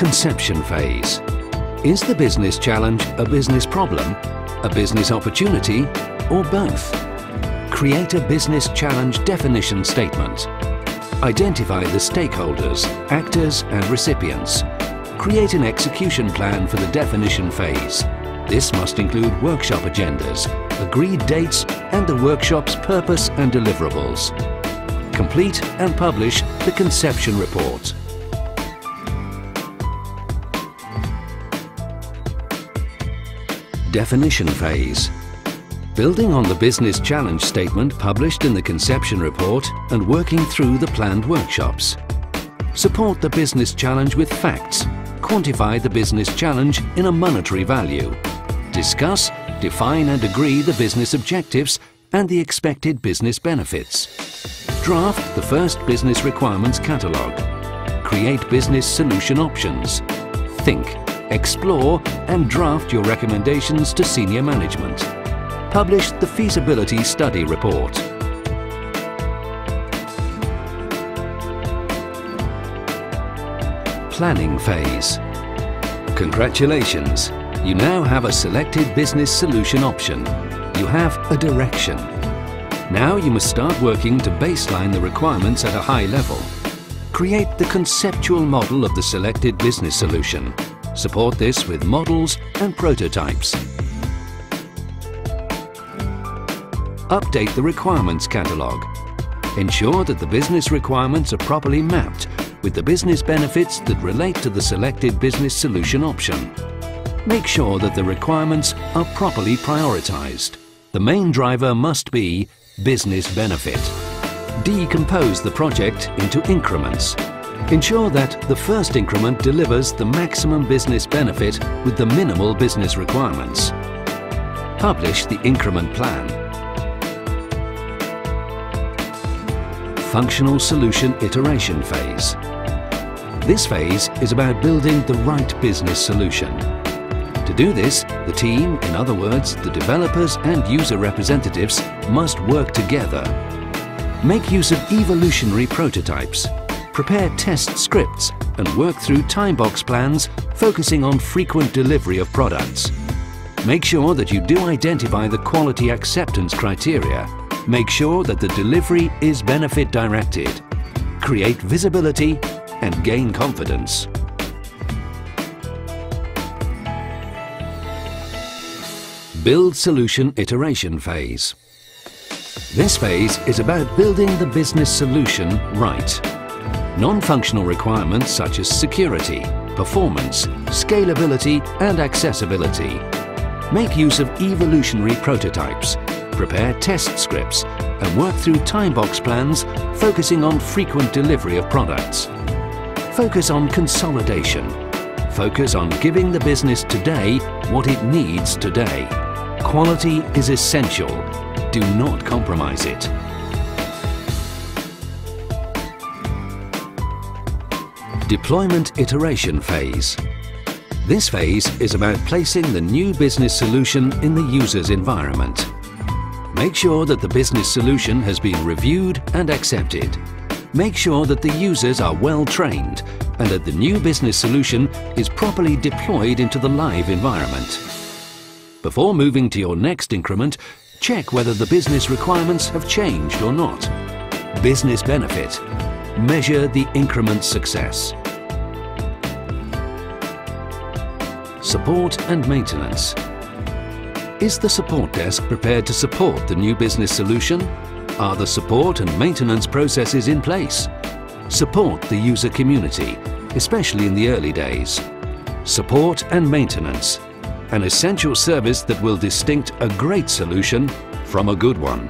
Conception phase. Is the business challenge a business problem, a business opportunity, or both? Create a business challenge definition statement. Identify the stakeholders, actors and recipients. Create an execution plan for the definition phase. This must include workshop agendas, agreed dates and the workshop's purpose and deliverables. Complete and publish the conception report. Definition phase. Building on the business challenge statement published in the conception report and working through the planned workshops. Support the business challenge with facts. Quantify the business challenge in a monetary value. Discuss, define and agree the business objectives and the expected business benefits. Draft the first business requirements catalogue. Create business solution options. Think explore and draft your recommendations to senior management. Publish the feasibility study report. Planning phase. Congratulations! You now have a selected business solution option. You have a direction. Now you must start working to baseline the requirements at a high level. Create the conceptual model of the selected business solution Support this with models and prototypes. Update the requirements catalogue. Ensure that the business requirements are properly mapped with the business benefits that relate to the selected business solution option. Make sure that the requirements are properly prioritised. The main driver must be business benefit. Decompose the project into increments Ensure that the first increment delivers the maximum business benefit with the minimal business requirements. Publish the increment plan. Functional Solution Iteration Phase. This phase is about building the right business solution. To do this, the team, in other words, the developers and user representatives, must work together. Make use of evolutionary prototypes prepare test scripts and work through time box plans focusing on frequent delivery of products. Make sure that you do identify the quality acceptance criteria. Make sure that the delivery is benefit directed. Create visibility and gain confidence. Build Solution Iteration Phase. This phase is about building the business solution right. Non-functional requirements such as security, performance, scalability and accessibility. Make use of evolutionary prototypes, prepare test scripts and work through time box plans focusing on frequent delivery of products. Focus on consolidation. Focus on giving the business today what it needs today. Quality is essential. Do not compromise it. Deployment Iteration Phase. This phase is about placing the new business solution in the user's environment. Make sure that the business solution has been reviewed and accepted. Make sure that the users are well trained and that the new business solution is properly deployed into the live environment. Before moving to your next increment, check whether the business requirements have changed or not. Business benefit. Measure the increment success. Support and maintenance. Is the support desk prepared to support the new business solution? Are the support and maintenance processes in place? Support the user community, especially in the early days. Support and maintenance, an essential service that will distinct a great solution from a good one.